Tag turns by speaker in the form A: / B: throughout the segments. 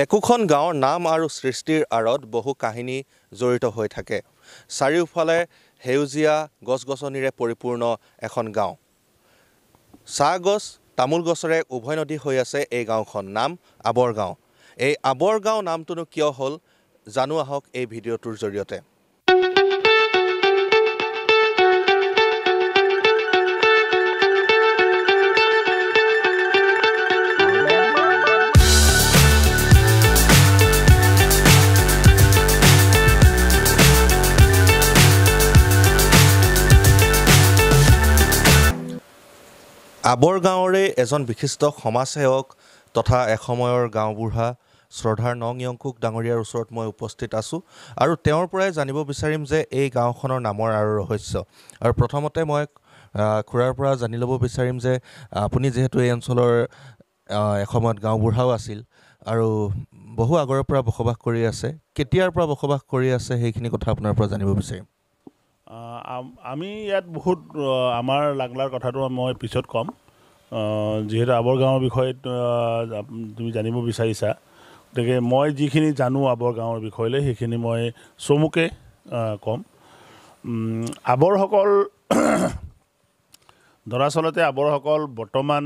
A: একোখন গাঁৱৰ নাম আৰু সৃষ্টিৰ আঁৰত বহু কাহিনী জড়িত হৈ থাকে। চাৰিওফালে সেউজীয়া গছ গছনিৰে পৰিপূৰ্ণ এখন গাঁও। চাহ গছ তামোল গছৰে উভৈনদী হৈ আছে এই গাঁওখন নাম আবৰ গাঁও। এই আবৰ গাঁও নামটোনো কিয় হ'ল? জানো আহক এই ভিডিঅ'টোৰ জৰিয়তে। আবৰ গাঁৱৰে এজন বিশিষ্ট সমাজসেৱক তথা এসময়ৰ গাঁওবুঢ়া শ্ৰদ্ধাৰ নং য়ংকুক ডাঙৰীয়াৰ ওচৰত মই উপস্থিত আছোঁ আৰু তেওঁৰ পৰাই জানিব বিচাৰিম যে এই গাঁওখনৰ নামৰ আৰু ৰহস্য। আৰু প্ৰথমতে মই খুৰাৰ পৰা জানি ল'ব বিচাৰিম যে আপুনি যিহেতু এই অঞ্চলৰ এসময়ত গাঁওবুঢ়াও আছিল আৰু বহু আগৰে পৰা বসবাস কৰি আছে কেতিয়াৰ পৰা বসবাস কৰি আছে সেইখিনি কথা আপোনাৰ পৰা জানিব বিচাৰিম।
B: আম- ইয়াত বহুত আমাৰ লাগলাৰ কথাটো মই পিছত ক'ম। যিহেতু আবৰ গাঁৱৰ বিষয়ে তুমি জানিব বিচাৰিছা। গতিকে মই যিখিনি জানো আবৰ গাঁৱৰ বিষয়লৈ সেইখিনি মই চমুকে ক'ম। উম, আবৰসকল দৰাচলতে আবৰসকল বৰ্তমান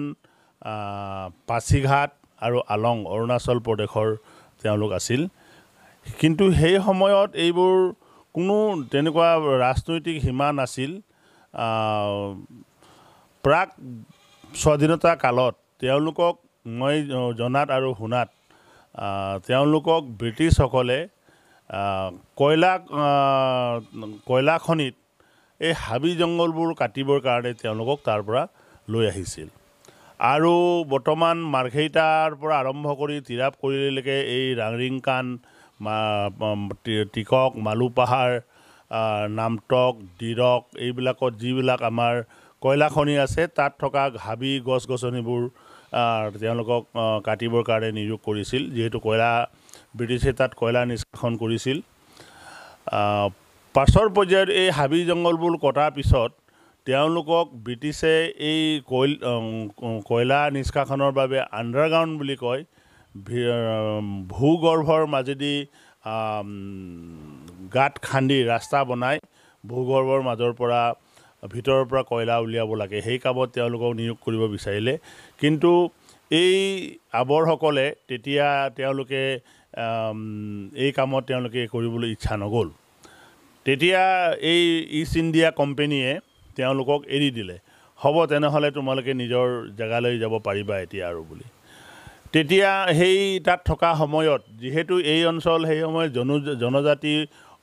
B: পাছিঘাট আৰু আলং অৰুণাচল প্ৰদেশৰ তেওঁলোক আছিল। কিন্তু সেই সময়ত এইবোৰ কোনো তেনেকুৱা ৰাজনৈতিক সীমা নাছিল। প্ৰাক স্বাধীনতা কালত তেওঁলোকক মই জনাত আৰু শুনাত তেওঁলোকক ব্ৰিটিছসকলে কয়লা কয়লা খনিত এই হাবি জংঘলবোৰ কাটিবৰ কাৰণে তেওঁলোকক তাৰ পৰা লৈ আহিছিল। আৰু বৰ্তমান মাৰ্ঘেৰিটাৰ পৰা আৰম্ভ কৰি তিৰাপ কৰিলৈকে এই ম- টি- টিকক মালু পাহাৰ আহ, নামটক ডিৰক এইবিলাকত যিবিলাক আমাৰ কয়লা খনি আছে তাত থকা হাবি গছ গছনিবোৰ তেওঁলোকক কাটিবৰ কাৰণে নিয়োগ কৰিছিল। যিহেতু কয়লা ব্ৰিটিছে তাত কয়লা নিষ্কাশন কৰিছিল। পাছৰ পৰ্যায়ত এই হাবি জংঘলবোৰ কটাৰ পিছত তেওঁলোকক ব্ৰিটিছে এই উম, কয়লা নিষ্কাশনৰ বাবে আণ্ডাৰগ্ৰাউণ্ড বুলি কয় ভূগৰ্ভৰ মাজেদি গাঁত খান্দি ৰাস্তা বনাই ভূগৰ্ভৰ মাজৰ পৰা ভিতৰৰ পৰা কয়লা উলিয়াব লাগে। সেই কামত তেওঁলোকক নিয়োগ কৰিব বিচাৰিলে। কিন্তু এই আৱৰসকলে তেতিয়া তেওঁলোকে এই কামত তেওঁলোকে কৰিবলৈ ইচ্ছা নগ'ল। তেতিয়া এই ইষ্ট ইণ্ডিয়া কোম্পেনীয়ে তেওঁলোকক এৰি দিলে। হ'ব তেনেহ'লে তোমালোকে নিজৰ জেগালৈ যাব পাৰিবা এতিয়া আৰু বুলি। তেতিয়া সেই তাত থকা সময়ত যিহেতু এই অঞ্চল সেই সময়ত জন জনজাতি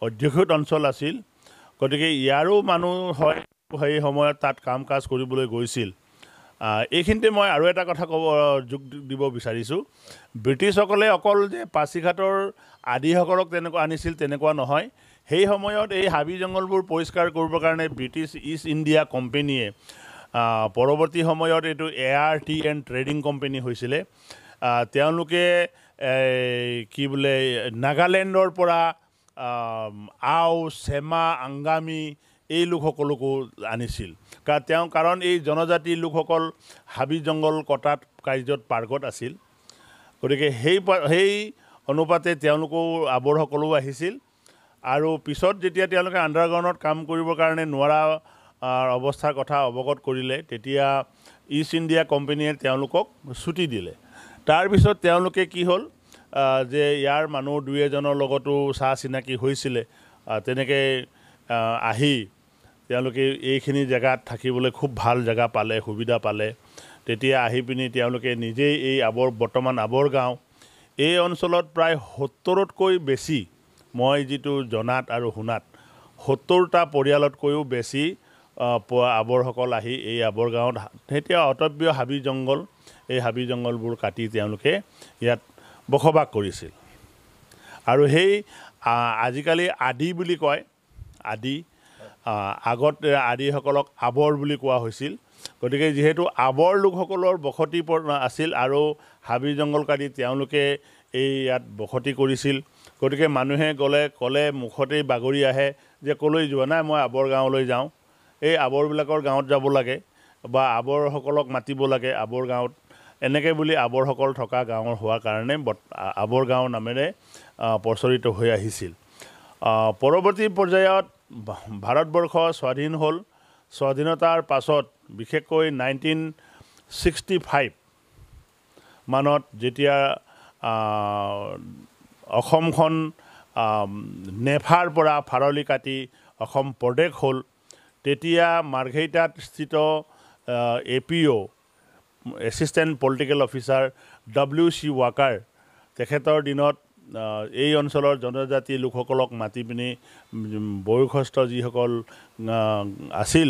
B: অধ্যুষিত অঞ্চল আছিল গতিকে ইয়াৰো মানুহ হয় সেই সময়ত তাত কাম কাজ কৰিবলৈ গৈছিল। এইখিনিতে মই আৰু এটা কথা ক'ব যোগ দিব বিচাৰিছোঁ। ব্ৰিটিছসকলে অকল যে পাছিঘাটৰ আদিসকলক তেনেকুৱা আনিছিল তেনেকুৱা নহয়। সেই সময়ত এই হাবি জংঘলবোৰ পৰিষ্কাৰ কৰিবৰ কাৰণে ব্ৰিটিছ ইষ্ট ইণ্ডিয়া কোম্পেনীয়ে পৰৱৰ্তী সময়ত এইটো A R T and trading company হৈছিলে। তেওঁলোকে কি বোলে নাগালেণ্ডৰ পৰা আও চেমা আংগামী এই লোকসকলকো আনিছিল। কা- তেওঁ কাৰণ এই জনজাতি লোকসকল হাবি জংঘল কটাত কাৰ্যত পাৰ্গত আছিল। গতিকে সেই সেই অনুপাতে তেওঁলোকো আৱৰসকলেও আহিছিল। আৰু পিছত যেতিয়া তেওঁলোকে আণ্ডাৰগ্ৰাউণ্ডত কাম কৰিবৰ কাৰণে নোৱাৰা অৱস্থাৰ কথা অৱগত কৰিলে তেতিয়া ইষ্ট ইণ্ডিয়া কোম্পেনীয়ে তেওঁলোকক ছুটি দিলে। তাৰপিছত তেওঁলোকে কি হ'ল যে ইয়াৰ মানুহ দুই এজনৰ লগতো চা চিনাকি হৈছিলে তেনেকৈ আহ, তেওঁলোকে এইখিনি জেগাত থাকিবলৈ খুব ভাল জেগা পালে সুবিধা পালে। তেতিয়া আহি পিনি তেওঁলোকে নিজেই এই আৱৰ বৰ্তমান আৱৰ গাঁও এই অঞ্চলত প্ৰায় সত্তৰতকৈ বেছি মই যিটো জনাত আৰু শুনাত সত্তৰটা পৰিয়ালতকৈও বেছি আৱৰসকল আহি এই আৱৰ গাঁৱত তেতিয়া অটব্য হাবি জংঘল এই হাবি জংঘলবোৰ কাটি তেওঁলোকে ইয়াত বসবাস কৰিছিল। আৰু সেই আজিকালি আদি বুলি কয় আদি আগত আদিসকলক আৱৰ বুলি কোৱা হৈছিল। গতিকে যিহেতু আৱৰ লোকসকলৰ বসতি আছিল আৰু হাবি জংঘল কাটি তেওঁলোকে এই ইয়াত বসতি কৰিছিল। গতিকে মানুহে গ'লে ক'লে মুখতেই বাগৰি আহে যে ক'লৈ যোৱা নাই মই আৱৰ গাঁৱলৈ যাওঁ। এই আৱৰবিলাকৰ গাঁৱত যাব লাগে বা আৱৰসকলক মাতিব লাগে আৱৰ গাঁৱত। এনেকৈ বুলি আৱৰসকল থকা গাঁৱৰ হোৱাৰ কাৰণে আৱৰ গাঁও নামেৰে প্ৰচলিত হৈ আহিছিল। পৰৱৰ্তী পৰ্যায়ত ভাৰতবৰ্ষ স্বাধীন হ'ল। স্বাধীনতাৰ পাছত বিশেষকৈ নাইনটিন ছিক্সটি ফাইভ মানত যেতিয়া অসমখন নেফাৰ পৰা ফাৰলি কাটি অসম প্ৰদেশ হ'ল তেতিয়া মাৰ্ঘেৰিটাত স্থিত A P O' assistant political officer W C Walker তেখেতৰ দিনত এই অঞ্চলৰ জনজাতি লোকসকলক মাতি পিনি বয়সস্থ যিসকল আছিল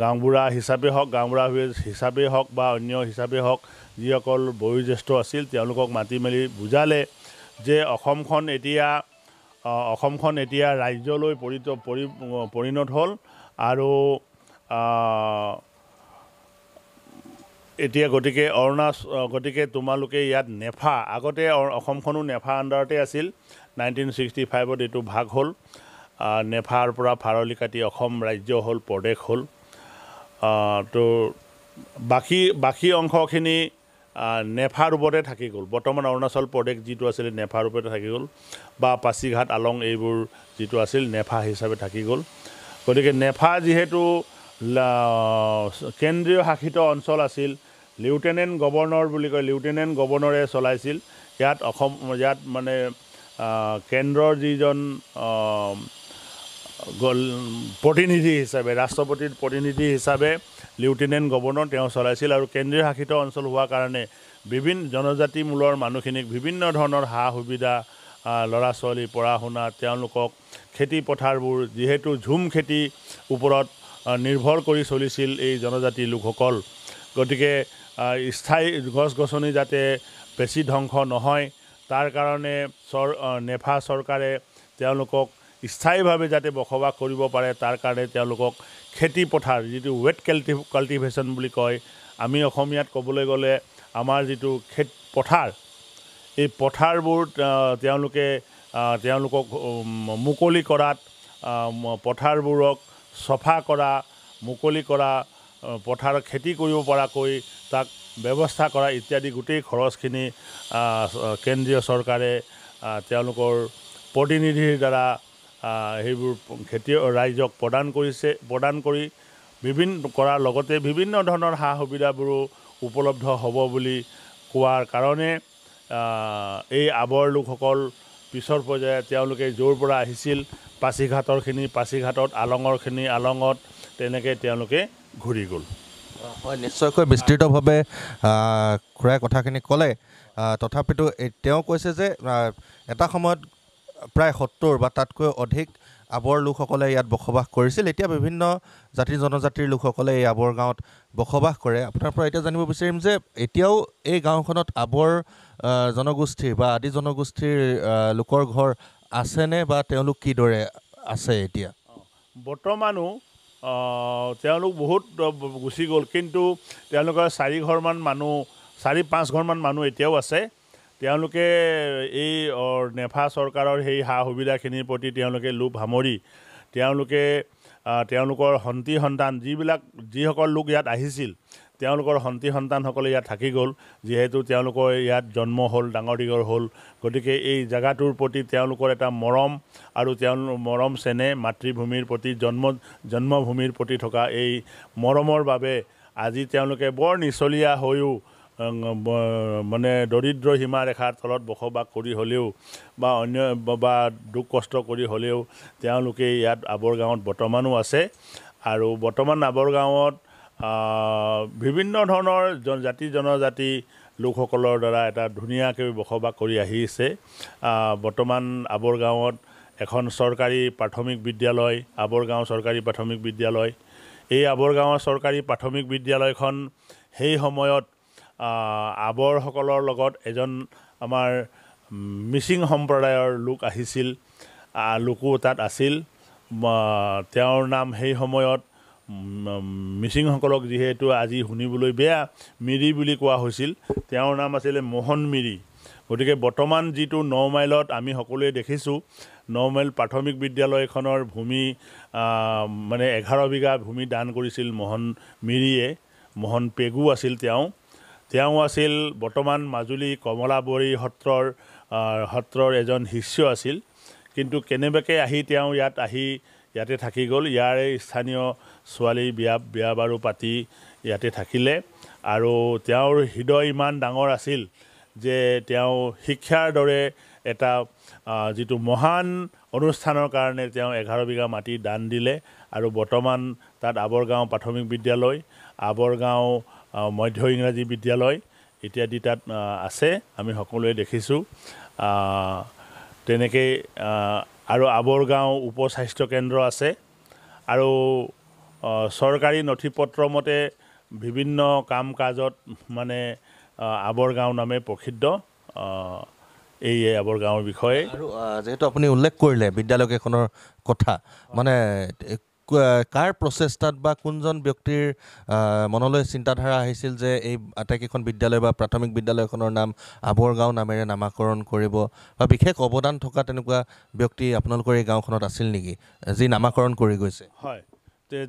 B: গাঁওবুঢ়া হিচাপে হওক গাঁওবুঢ়া হিচাপেই হওক বা অন্য হিচাপে হওক যিসকল বয়োজ্যেষ্ঠ আছিল তেওঁলোকক মাতি মেলি বুজালে যে অসমখন এতিয়া অসমখন এতিয়া ৰাজ্যলৈ পৰিণত হ'ল আৰু এতিয়া গতিকে অৰুণাচ গতিকে তোমালোকে ইয়াত নেফা আগতে অসমখনো নেফা আণ্ডাৰতে আছিল। নাইনটিন ছিক্সটি ফাইভত এইটো ভাগ হ'ল। নেফাৰ পৰা ফাৰলি কাটি অসম ৰাজ্য হ'ল প্ৰদেশ হ'ল। তো বাকী বাকী অংশখিনি নেফা ৰূপতে থাকি গ'ল। বৰ্তমান অৰুণাচল প্ৰদেশ যিটো আছিলে নেফা ৰূপতে থাকি গ'ল। বা পাছিঘাট আলং এইবোৰ যিটো আছিল নেফা হিচাপে থাকি গ'ল। গতিকে নেফা যিহেতু কেন্দ্ৰীয় শাসিত অঞ্চল আছিল লেফটেনেণ্ট গভৰ্ণৰ বুলি কয় লেফটেনেণ্ট গভৰ্ণৰে চলাইছিল। ইয়াত অসম ইয়াত মানে কেন্দ্ৰৰ যিজন প্ৰতিনিধি হিচাপে ৰাষ্ট্ৰপতিৰ প্ৰতিনিধি হিচাপে লেফটেনেণ্ট গভৰ্ণৰ তেওঁ চলাইছিল আৰু কেন্দ্ৰীয় শাসিত অঞ্চল হোৱাৰ কাৰণে বিভিন্ন জনজাতি মূলৰ মানুহখিনিক বিভিন্ন ধৰণৰ সা সুবিধা ল'ৰা ছোৱালী পঢ়া শুনা তেওঁলোকক খেতি পথাৰবোৰ যিহেতু ঝুম খেতি ওপৰত নিৰ্ভৰ কৰি চলিছিল এই জনজাতি লোকসকল। গতিকে স্থায়ী গছ গছনি যাতে বেছি ধ্বংস নহয় তাৰ কাৰণে চৰ নেফা চৰকাৰে তেওঁলোকক স্থায়ীভাৱে যাতে বসবাস কৰিব পাৰে তাৰ কাৰণে তেওঁলোকক খেতি পথাৰ যিটো ৱেট কাল্টি কাল্টিভেশ্যন বুলি কয় আমি অসমীয়াত ক'বলৈ গ'লে আমাৰ যিটো খেত পথাৰ এই পথাৰবোৰ তেওঁলোকে তেওঁলোকক মুকলি কৰাত পথাৰবোৰক চফা কৰা মুকলি কৰা পথাৰ খেতি কৰিব পৰাকৈ তাক ব্যৱস্থা কৰা ইত্যাদি গোটেই খৰচখিনি কেন্দ্ৰীয় চৰকাৰে তেওঁলোকৰ প্ৰতিনিধিৰ দ্বাৰা সেইবোৰ খেতিয় ৰাইজক প্ৰদান কৰিছে প্ৰদান কৰি বিভিন্ন কৰাৰ লগতে বিভিন্ন ধৰণৰ সা সুবিধাবোৰো উপলব্ধ হ'ব বুলি কোৱাৰ কাৰণে এই আৱৰ লোকসকল পিছৰ পৰ্যায়ে তেওঁলোকে য'ৰ পৰা আহিছিল পাছিঘাটৰখিনি পাছিঘাটত আলঙৰখিনি আলঙত তেনেকৈ তেওঁলোকে ঘূৰি গ'ল।
A: হয় নিশ্চয়কৈ বিস্তৃতভাৱে খুৰাই কথাখিনি ক'লে। তথাপিতো এই- তেওঁ কৈছে যে এটা সময়ত প্ৰায় সত্তৰ বা তাতকৈ অধিক আৱৰ লোকসকলে ইয়াত বসবাস কৰিছিল। এতিয়া বিভিন্ন জাতি জনজাতিৰ লোকসকলে এই আৱৰ গাঁৱত বসবাস কৰে। আপোনাৰ পৰা এতিয়া জানিব বিচাৰিম যে এতিয়াও এই গাঁওখনত আৱৰ জনগোষ্ঠীৰ বা আদি জনগোষ্ঠীৰ লোকৰ ঘৰ আছেনে বা তেওঁলোক কিদৰে আছে এতিয়া?
B: বৰ্তমানো তেওঁলোক বহুত গুচি গ'ল। কিন্তু তেওঁলোকৰ চাৰি ঘৰমান মানুহ চাৰি পাঁচ ঘৰমান মানুহ এতিয়াও আছে। তেওঁলোকে এই নেফা চৰকাৰৰ সেই সা সুবিধাখিনিৰ প্ৰতি তেওঁলোকে লোভ সামৰি তেওঁলোকে তেওঁলোকৰ সন্তি সন্তান যিবিলাক যিসকল লোক ইয়াত আহিছিল তেওঁলোকৰ সন্তি সন্তানসকলে ইয়াত থাকি গ'ল যিহেতু তেওঁলোকৰ ইয়াত জন্ম হ'ল ডাঙৰ দীঘল হ'ল। গতিকে এই জেগাটোৰ প্ৰতি তেওঁলোকৰ এটা মৰম আৰু তেওঁলোক মৰম চেনেহ মাতৃভূমিৰ প্ৰতি জন্ম জন্মভূমিৰ প্ৰতি থকা এই মৰমৰ বাবে আজি তেওঁলোকে বৰ নিচলীয়া হৈও মানে দৰিদ্ৰ সীমা ৰেখাৰ তলত বসবাস কৰি হ'লেও বা অন্য ব- দুখ কষ্ট কৰি হ'লেও তেওঁলোকে ইয়াত আৱৰ গাঁৱত বৰ্তমানো আছে। আৰু বৰ্তমান আৱৰ গাঁৱত আহ, বিভিন্ন ধৰণৰ জন- জাতি জনজাতি লোকসকলৰ দ্বাৰা এটা ধুনীয়াকৈ বসবাস কৰি আহিছে। আহ, বৰ্তমান আৱৰ গাঁৱত এখন চৰকাৰী প্ৰাথমিক বিদ্যালয় আৱৰ গাঁও চৰকাৰী প্ৰাথমিক বিদ্যালয়। এই আৱৰ গাঁৱৰ চৰকাৰী প্ৰাথমিক বিদ্যালয়খন সেই সময়ত আহ, আৱৰসকলৰ লগত এজন আমাৰ মিচিং সম্প্ৰদায়ৰ লোক আহিছিল। আহ, লোকো তাত আছিল। তেওঁৰ নাম সেই সময়ত মিচিংসকলক যিহেতু আজি শুনিবলৈ বেয়া মিৰি বুলি কোৱা হৈছিল। তেওঁৰ নাম আছিলে মোহন মিৰি। গতিকে বৰ্তমান যিটো ন মাইলত আমি সকলোৱে দেখিছোঁ ন মাইল প্ৰাথমিক বিদ্যালয়খনৰ ভূমি মানে এঘাৰ বিঘা ভূমি দান কৰিছিল মোহন মিৰিয়ে। মোহন পেগু আছিল তেওঁ। তেওঁ আছিল বৰ্তমান মাজুলী কমলাবৰী সত্ৰৰ সত্ৰৰ এজন শিষ্য আছিল। কিন্তু কেনেবাকৈ আহি তেওঁ ইয়াত আহি ইয়াতে থাকি গ'ল ইয়াৰে স্থানীয় ছোৱালী বিয়া বিয়া বাৰু পাতি ইয়াতে থাকিলে। আৰু তেওঁৰ হৃদয় ইমান ডাঙৰ আছিল যে তেওঁ শিক্ষাৰ দৰে এটা যিটো মহান অনুষ্ঠানৰ কাৰণে তেওঁ এঘাৰ বিঘা মাটি দান দিলে। আৰু বৰ্তমান তাত আৱৰগাঁও প্ৰাথমিক বিদ্যালয় আৱৰগাঁও আহ, মধ্য ইংৰাজী বিদ্যালয় ইত্যাদি তাত আছে। আমি সকলোৱে দেখিছোঁ। তেনেকৈ আৰু আৱৰগাঁও উপ স্বাস্থ্য কেন্দ্ৰ আছে। আৰু চৰকাৰী নথি পত্ৰ মতে বিভিন্ন কাম কাজত মানে আৱৰগাঁও নামে প্ৰসিদ্ধ এই আৱৰগাঁৱৰ বিষয়ে।
A: আৰু যিহেতু আপুনি উল্লেখ কৰিলে বিদ্যালয়কেইখনৰ কথা মানে কাৰ প্ৰচেষ্টাত বা কোনজন ব্যক্তিৰ মনলৈ চিন্তাধাৰা আহিছিল যে এই আটাইকেইখন বিদ্যালয় বা প্ৰাথমিক বিদ্যালয়খনৰ নাম আৱৰগাঁও নামেৰে নামাকৰণ কৰিব বা বিশেষ অৱদান থকা তেনেকুৱা ব্যক্তি আপোনালোকৰ এই গাঁওখনত আছিল নেকি যি নামাকৰণ কৰি গৈছে?
B: হয়।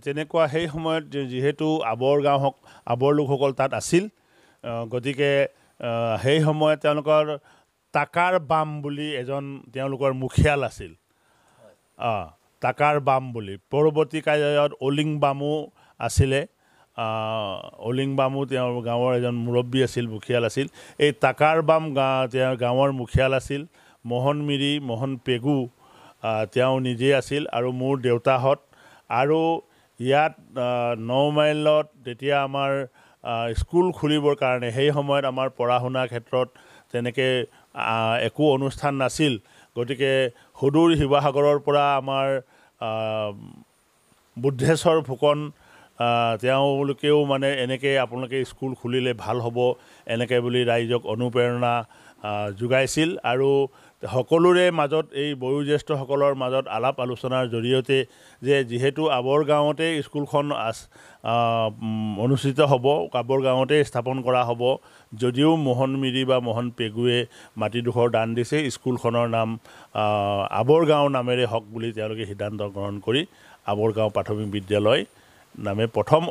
B: তেনেকুৱা সেই সময়ত যিহেতু আৱৰ গাঁও হওক আৱৰ লোকসকল তাত আছিল গতিকে সেই সময়ত তেওঁলোকৰ টাকাৰ বাম বুলি এজন তেওঁলোকৰ মুখীয়াল আছিল। টাকাৰ বাম বুলি। পৰৱৰ্তী কালত অলিং বামো আছিলে। অলিং বামো তেওঁৰ গাঁৱৰ এজন মুৰব্বী আছিল মুখীয়াল আছিল। এই টাকাৰ বাম গা তেওঁৰ গাঁৱৰ মুখীয়াল আছিল মোহন মিৰি মোহন পেগু তেওঁ নিজেই আছিল আৰু মোৰ দেউতাহঁত আৰু ইয়াত ন মাইলত তেতিয়া আমাৰ স্কুল খুলিবৰ কাৰণে সেই সময়ত আমাৰ পঢ়া শুনাৰ ক্ষেত্ৰত তেনেকৈ একো অনুষ্ঠান নাছিল। গতিকে সুদূৰ শিৱসাগৰৰ পৰা আমাৰ বুদ্ধেশ্বৰ ফুকন তেওঁলোকেও মানে এনেকৈ আপোনালোকে স্কুল খুলিলে ভাল হ'ব এনেকৈ বুলি ৰাইজক অনুপ্ৰেৰণা যোগাইছিল। আৰু সকলোৰে মাজত এই বয়োজ্যেষ্ঠসকলৰ মাজত আলাপ আলোচনাৰ জৰিয়তে যে যিহেতু আৱৰ গাঁৱতে স্কুলখন অনুষ্ঠিত হ'ব আৱৰ গাঁৱতে স্থাপন কৰা হ'ব যদিও মোহন মিৰি বা মোহন পেগুৱে মাটিডোখৰ দান দিছে স্কুলখনৰ নাম আৱৰ গাঁও নামেৰে হওক বুলি তেওঁলোকে সিদ্ধান্ত গ্ৰহণ কৰি আৱৰ গাঁও প্ৰাথমিক বিদ্যালয় নামে প্ৰথম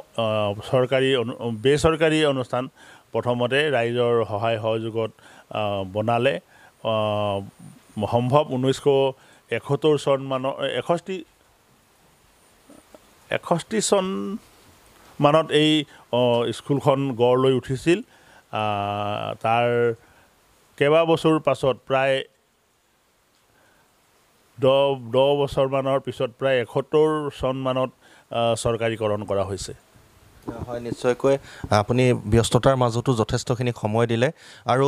B: চৰকাৰী অনু বেচৰকাৰী অনুষ্ঠান প্ৰথমতে ৰাইজৰ সহায় সহযোগত বনালে। সম্ভৱ ঊনৈছশ এসত্তৰ চন মানৰ এষষ্ঠি এষষ্ঠি চন মানত এই স্কুলখন গঢ় লৈ উঠিছিল। তাৰ কেইবাবছৰ পাছত প্ৰায় দহ দহ বছৰমানৰ পিছত প্ৰায় এসত্তৰ চনমানত চৰকাৰীকৰণ কৰা হৈছে।
A: হয় নিশ্চয়কৈ। আপুনি ব্যস্ততাৰ মাজতো যথেষ্টখিনি সময় দিলে। আৰু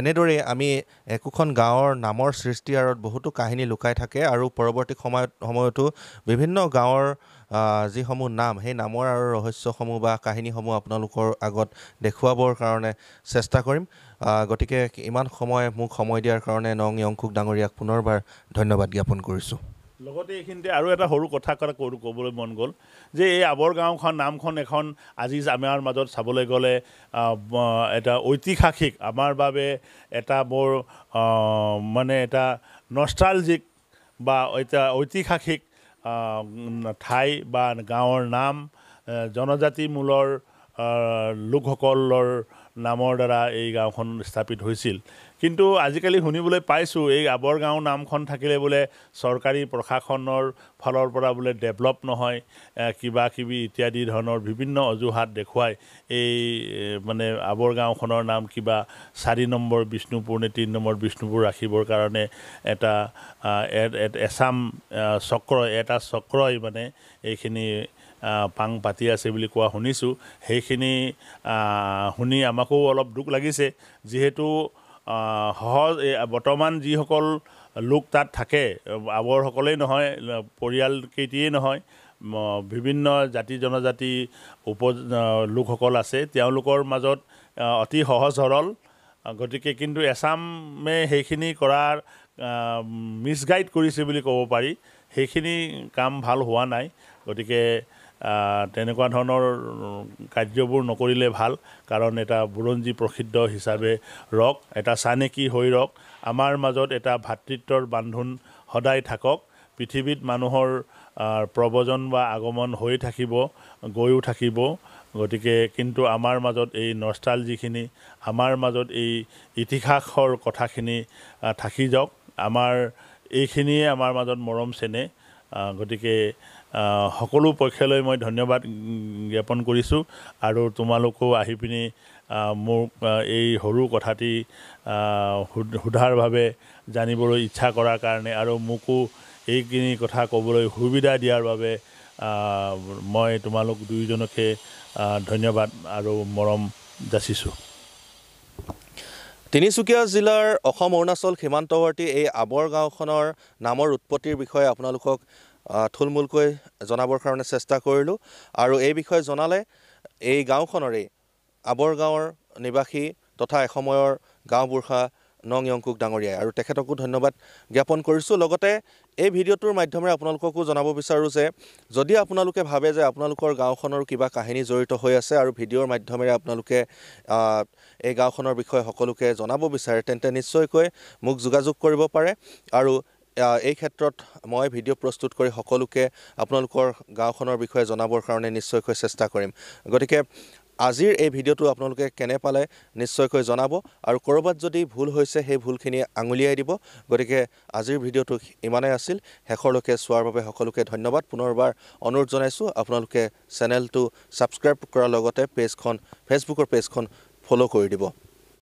A: এনেদৰেই আমি একোখন গাঁৱৰ নামৰ সৃষ্টি আঁৰত বহুতো কাহিনী লুকাই থাকে আৰু পৰৱৰ্তী সময়ত সময়তো বিভিন্ন গাঁৱৰ যিসমূহ নাম সেই নামৰ আৰু ৰহস্যসমূহ বা কাহিনীসমূহ আপোনালোকৰ আগত দেখুৱাবৰ কাৰণে চেষ্টা কৰিম। গতিকে ইমান সময় মোক সময় দিয়াৰ কাৰণে নং ইয়ংকুক ডাঙৰীয়াক পুনৰবাৰ ধন্যবাদ জ্ঞাপন কৰিছোঁ।
B: লগতে এইখিনিতে আৰু এটা সৰু কথা কৰো- ক'বলৈ মন গ'ল যে এই আৱৰ গাঁওখন নামখন এখন আজি আমাৰ মাজত চাবলৈ গ'লে এটা ঐতিহাসিক আমাৰ বাবে এটা বৰ মানে এটা নষ্টালজিক বা এটা ঐতিহাসিক ঠাই বা গাঁৱৰ নাম আহ, জনজাতি মূলৰ আহ, লোকসকলৰ নামৰ দ্বাৰা এই গাঁওখন স্থাপিত হৈছিল। কিন্তু আজিকালি শুনিবলৈ পাইছোঁ এই আৱৰ গাঁও নামখন থাকিলে বোলে চৰকাৰী প্ৰশাসনৰ ফালৰ পৰা বোলে ডেভেলপ নহয় কিবা কিবি ইত্যাদি ধৰণৰ বিভিন্ন অজুহাত দেখুৱাই এই মানে আৱৰ গাঁওখনৰ নাম কিবা চাৰি নম্বৰ বিষ্ণুপুৰ নে তিনি নম্বৰ বিষ্ণুপুৰ ৰাখিবৰ কাৰণে এটা আহ, এ- এ- এচাম আহ, চক্ৰ এটা চক্ৰই মানে এইখিনি পাং পাতি আছে বুলি কোৱা শুনিছোঁ। সেইখিনি শুনি আমাকো অলপ দুখ লাগিছে। যিহেতু সহজ বৰ্তমান যিসকল লোক তাত থাকে আৱৰসকলেই নহয় পৰিয়ালকেইটিয়েই নহয় বিভিন্ন জাতি জনজাতি উপ লোকসকল আছে। তেওঁলোকৰ মাজত অতি সহজ সৰল গতিকে কিন্তু এছামে সেইখিনি কৰাৰ মিছগাইড কৰিছে বুলি ক'ব পাৰি। সেইখিনি কাম ভাল হোৱা নাই। গতিকে তেনেকুৱা ধৰণৰ কাৰ্যবোৰ নকৰিলে ভাল কাৰণ এটা বুৰঞ্জী প্ৰসিদ্ধ হিচাপে ৰওক এটা চানেকি হৈ ৰওক আমাৰ মাজত এটা ভাতৃত্বৰ বান্ধোন সদায় থাকক পৃথিৱীত মানুহৰ আহ, প্ৰব্ৰজন বা আগমন হৈ থাকিব গৈও থাকিব গতিকে কিন্তু আমাৰ মাজত এই নষ্টাল যিখিনি আমাৰ মাজত এই ইতিহাসৰ কথাখিনি থাকি যাওক আমাৰ এইখিনিয়ে আমাৰ মাজত মৰম চেনেহ আ, গতিকে সকলো পক্ষলৈ মই ধন্যবাদ জ্ঞাপন কৰিছোঁ আৰু তোমালোকেও আহি পিনি মোক এই সৰু কথাটি সোধাৰভাৱে জানিবলৈ ইচ্ছা কৰাৰ কাৰণে আৰু মোকো এইখিনি কথা ক'বলৈ সুবিধা দিয়াৰ বাবে মই তোমালোক দুয়োজনকে ধন্যবাদ আৰু মৰম যাচিছোঁ।
A: তিনিচুকীয়া জিলাৰ অসম অৰুণাচল সীমান্তৱৰ্তী এই আবৰ গাঁওখনৰ নামৰ উৎপত্তিৰ বিষয়ে আপোনালোকক থুলমূলকৈ জনাবৰ কাৰণে চেষ্টা কৰিলোঁ। আৰু এই বিষয়ে জনালে এই গাঁওখনৰেই আবৰ গাঁৱৰ নিবাসী তথা এসময়ৰ গাঁওবুঢ়া নং য়ংকুক ডাঙৰীয়াই। আৰু তেখেতকো ধন্যবাদ জ্ঞাপন কৰিছোঁ। লগতে এই ভিডিঅ'টোৰ মাধ্যমেৰে আপোনালোককো জনাব বিচাৰোঁ যে যদি আপোনালোকে ভাবে যে আপোনালোকৰ গাঁওখনৰ কিবা কাহিনী জড়িত হৈ আছে আৰু ভিডিঅ'ৰ মাধ্যমেৰে আপোনালোকে এই গাঁওখনৰ বিষয়ে সকলোকে জনাব বিচাৰে তেন্তে নিশ্চয়কৈ মোক যোগাযোগ কৰিব পাৰে। আৰু এই ক্ষেত্ৰত মই ভিডিঅ' প্ৰস্তুত কৰি সকলোকে আপোনালোকৰ গাঁওখনৰ বিষয়ে জনাবৰ কাৰণে নিশ্চয়কৈ চেষ্টা কৰিম। গতিকে আজিৰ এই ভিডিঅ'টো আপোনালোকে কেনে পালে নিশ্চয়কৈ জনাব আৰু ক'ৰবাত যদি ভুল হৈছে সেই ভুলখিনি আঙুলিয়াই দিব। গতিকে আজিৰ ভিডিঅ'টো ইমানেই আছিল। শেষৰলৈকে চোৱাৰ বাবে সকলোকে ধন্যবাদ। পুনৰবাৰ অনুৰোধ জনাইছোঁ আপোনালোকে চেনেলটো ছাবস্ক্ৰাইব কৰাৰ লগতে পেজখন ফেচবুকৰ পেজখন ফ'ল' কৰি দিব।